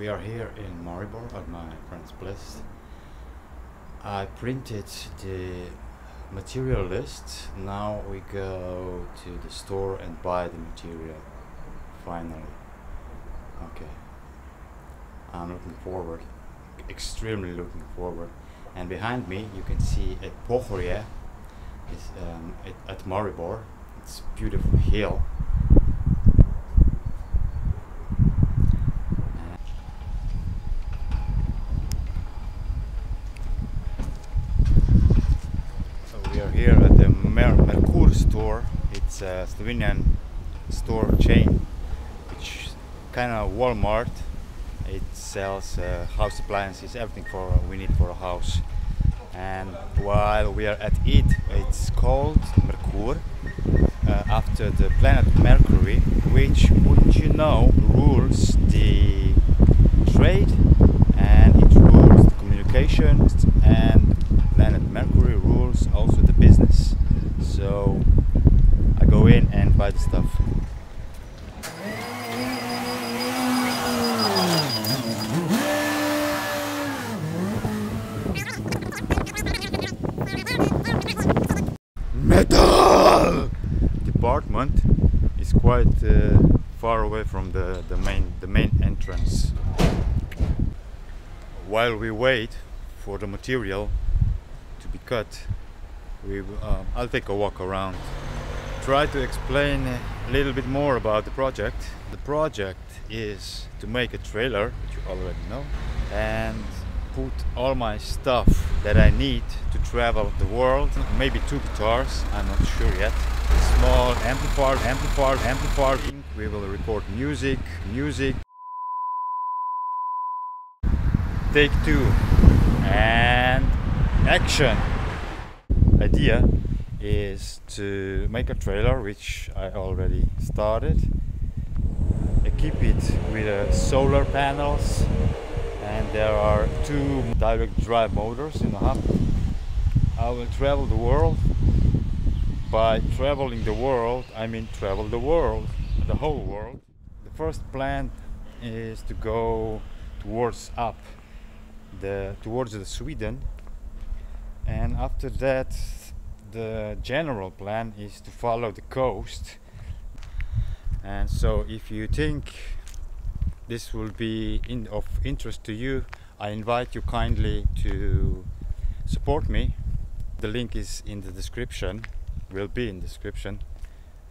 we are here in Maribor at my friend's place. I printed the material list. Now we go to the store and buy the material. Finally. Okay. I'm looking forward, extremely looking forward. And behind me you can see at Pohorje um, at, at Maribor. It's beautiful hill. So we are here at the Mer- Merkur store. It's a Slovenian store chain, which kind of Walmart. It sells uh, house appliances, everything for we need for a house. And while we are at it, it's called Merkur uh, after the planet Mercury, which, wouldn't you know, rules the trade and it rules the communications and planet Mercury rules also the business. So I go in and buy the stuff. Metal department is quite uh, far away from the, the main the main entrance. While we wait for the material to be cut, we um, I'll take a walk around. Try to explain a little bit more about the project. The project is to make a trailer, which you already know, and put all my stuff that I need to travel the world. Maybe two guitars, I'm not sure yet. Small amplifier, amplifier, amplifier. We will record music, music. Take two and action. Idea is to make a trailer, which I already started. Equip it with uh, solar panels, and there are two direct drive motors in the hub. I will travel the world. By traveling the world, I mean travel the world, the whole world. The first plan is to go towards up, the towards the Sweden, and after that, the general plan is to follow the coast. And so, if you think this will be in, of interest to you, I invite you kindly to support me. The link is in the description, will be in description.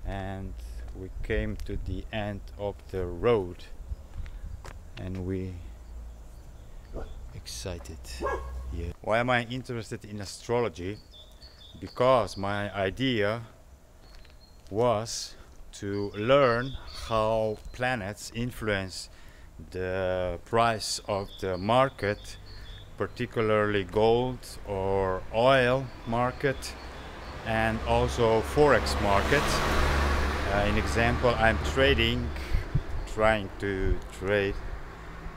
And we came to the end of the road and we excited. Yeah. Why am I interested in astrology? Because my idea was to learn how planets influence the price of the market, particularly gold or oil market, and also forex market. Uh, in example, I'm trading, trying to trade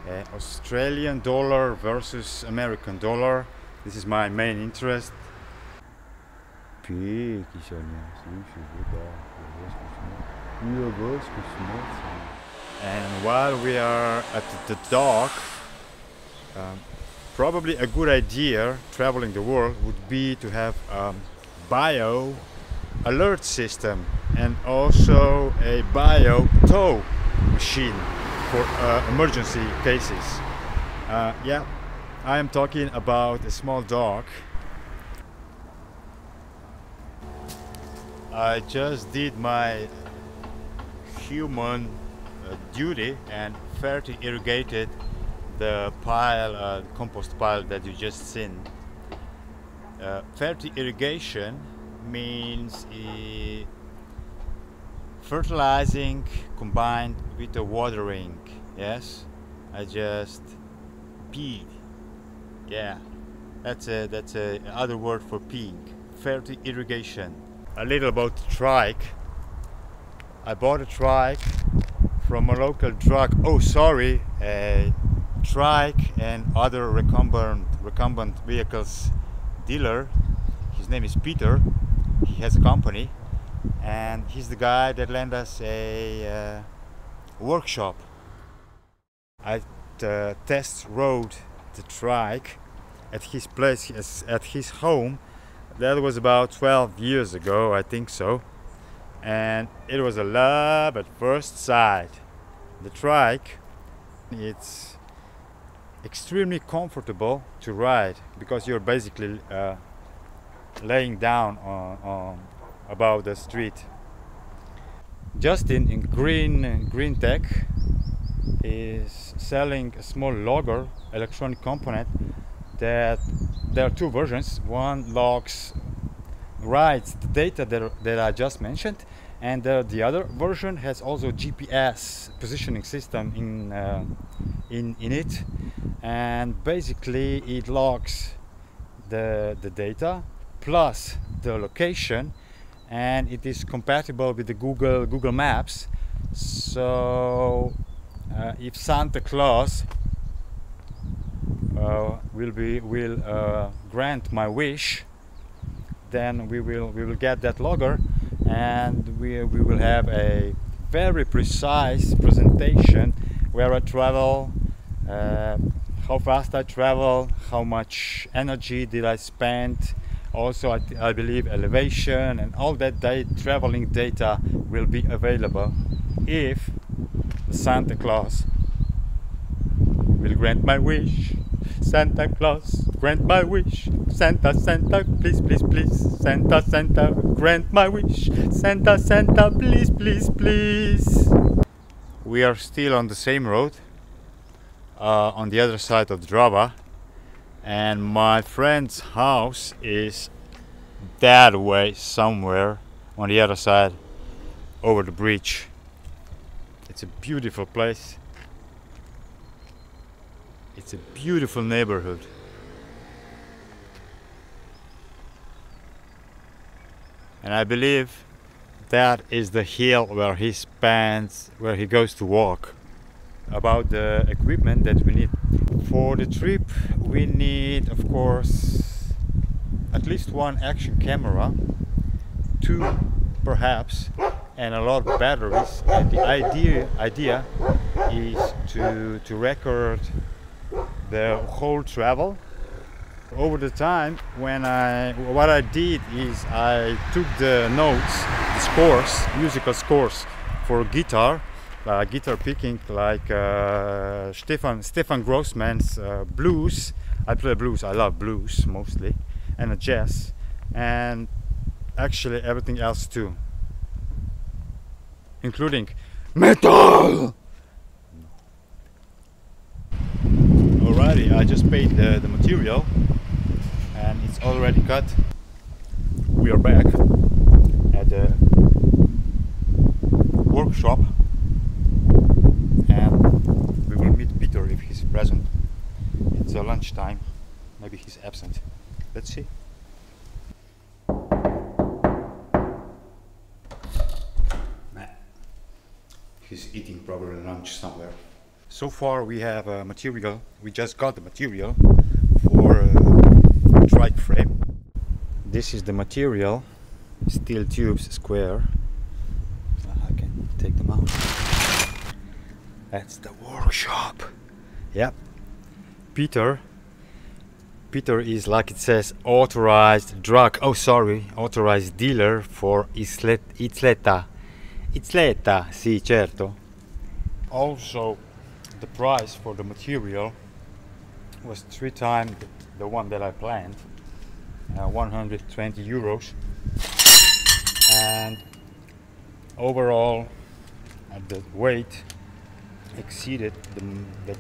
uh, Australian dollar versus American dollar. This is my main interest. And while we are at the dock, um, probably a good idea traveling the world would be to have a bio alert system and also a bio tow machine for uh, emergency cases. Uh, yeah, I am talking about a small dog. I just did my human uh, duty and fairly irrigated the pile, uh, compost pile that you just seen. Uh, fairly irrigation means uh, fertilizing combined with the watering. Yes, I just peed. Yeah, that's a that's a other word for peeing. Fairly irrigation. A little about trike. I bought a trike from a local truck. Oh, sorry, a trike and other recumbent recumbent vehicles dealer. His name is Peter. He has a company, and he's the guy that lent us a uh, workshop. I uh, test rode the trike at his place, at his home. That was about 12 years ago, I think so. And it was a love at first sight. The trike, it's extremely comfortable to ride because you're basically uh, laying down on, on above the street. Justin in Green Grin Tech is selling a small logger electronic component that there are two versions. One logs writes the data that, that I just mentioned and uh, the other version has also GPS positioning system in, uh, in, in it and basically it logs the, the data plus the location and it is compatible with the Google Google Maps. So uh, if Santa Claus uh, will be will uh, grant my wish then we will we will get that logger and we, we will have a very precise presentation where I travel uh, how fast I travel how much energy did I spend. Also I, I believe elevation and all that day traveling data will be available if Santa Claus will grant my wish. Santa Claus grant my wish. Santa Santa please please please. Santa Santa grant my wish. Santa Santa please please please. We are still on the same road uh, on the other side of the Drava and my friend's house is that way somewhere on the other side over the bridge. It's a beautiful place. It's a beautiful neighborhood. And I believe that is the hill where he spends where he goes to walk about the equipment that we need. For the trip we need of course at least one action camera two perhaps and a lot of batteries. And the idea idea is to to record the whole travel. Over the time when I what I did is I took the notes the scores musical scores for guitar uh, guitar picking like uh, Stefan Stefan Grossman's uh, blues. I play blues. I love blues mostly, and jazz, and actually everything else too, including metal. Alrighty, I just paid the, the material, and it's already cut. We are back at the workshop if he's present. It's uh, lunchtime. Maybe he's absent. Let's see. Nah. He's eating probably lunch somewhere. So far we have uh, material. We just got the material for uh, trike frame. This is the material. Steel tubes, square. I can take them out. That's the workshop. Yep. Peter. Peter is like it says authorized drug. Oh, sorry, authorized dealer for Isleta. Isleta, sì, certo. Also, the price for the material was three times the one that I planned, uh, 120 euros. And overall, uh, the weight exceeded the, the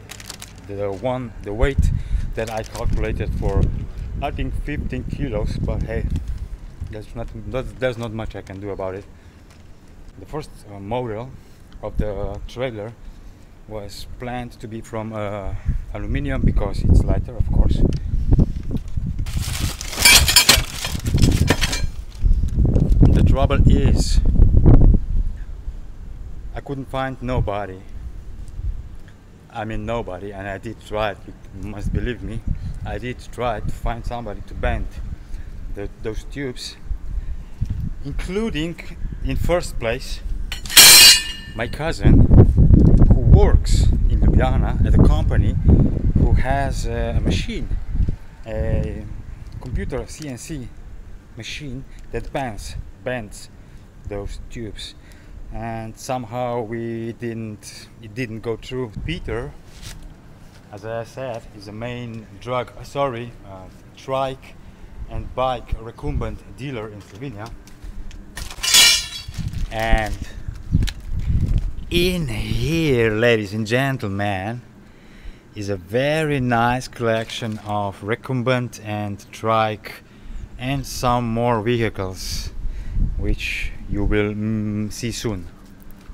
the one the weight that I calculated for I think 15 kilos but hey there's not there's not much I can do about it. The first uh, model of the trailer was planned to be from uh, aluminium because it's lighter of course. The trouble is I couldn't find nobody I mean nobody and I did try you must believe me I did try to find somebody to bend the, those tubes including in first place my cousin who works in Ljubljana at a company who has a machine, a computer CNC machine that bends bends those tubes and somehow we didn't it didn't go through. Peter as i said is a main drug uh, sorry uh, trike and bike recumbent dealer in slovenia. And in here ladies and gentlemen is a very nice collection of recumbent and trike and some more vehicles which you will mm, see soon.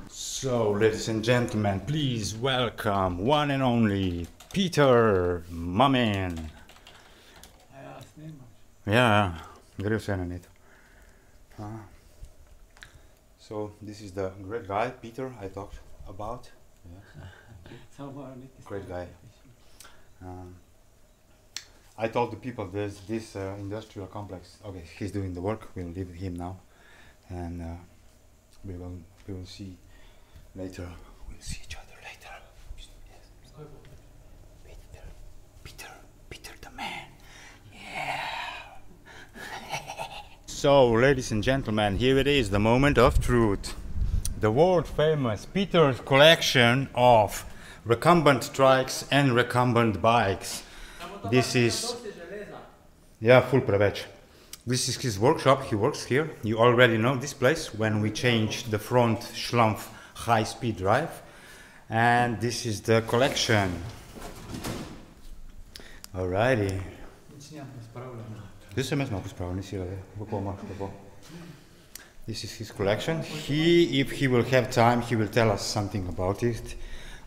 So, ladies and gentlemen, please welcome one and only Peter Mamen. Yeah, great it. Uh, so this is the great guy Peter I talked about. Yeah. great guy. Um, I told the people there's this uh, industrial complex. Okay, he's doing the work. We'll leave him now, and uh, we will we will see later. We'll see each other later. Yes. Peter, Peter, Peter, the man. Yeah. so, ladies and gentlemen, here it is, the moment of truth. The world famous Peter's collection of recumbent trikes and recumbent bikes this is yeah full preveč this is his workshop. He works here. You already know this place when we changed the front schlumpf high speed drive. And this is the collection. Alrighty. This this is his collection. He if he will have time he will tell us something about it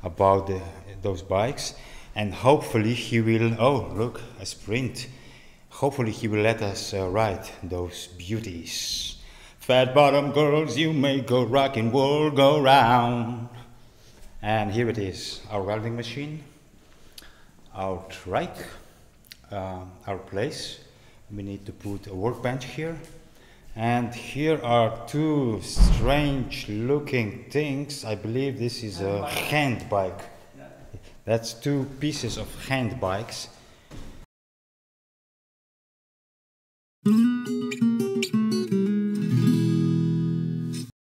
about the, those bikes. And hopefully he will oh look a sprint hopefully he will let us uh, ride those beauties. Fat bottom girls you make a rocking world go round. And here it is our welding machine our trike uh, our place. We need to put a workbench here. And here are two strange looking things. I believe this is a hand bike that's two pieces of hand bikes.